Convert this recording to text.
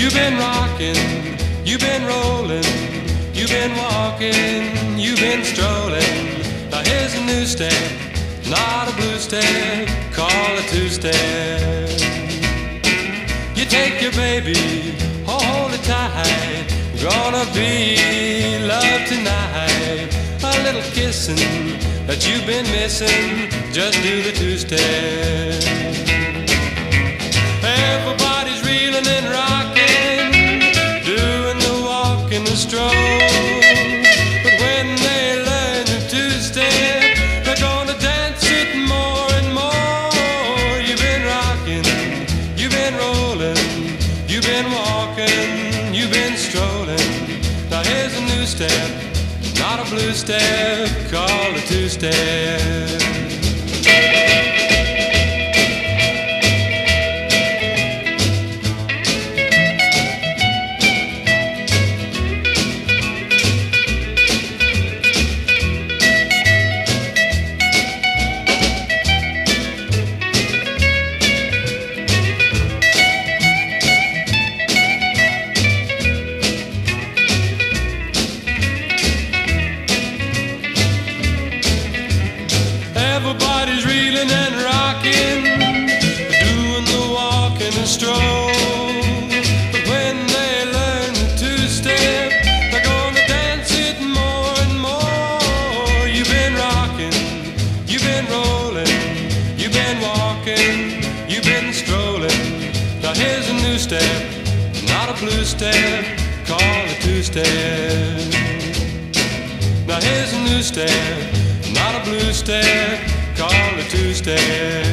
You've been rocking, you've been rolling, you've been walking, you've been strolling. Now here's a new step, not a blue step, call it two step. You take your baby, hold it tight. Gonna be love tonight. A little kissing that you've been missing. Just do the two step. Step, not a blue step, call it two step. Everybody's reeling and rocking, doing the walk and the stroll. But when they learn the two-step, they're gonna dance it more and more. You've been rocking, you've been rolling, you've been walking, you've been strolling. Now here's a new step, not a blue step, call it two-step. Now here's a new step, not a blue step, call it two.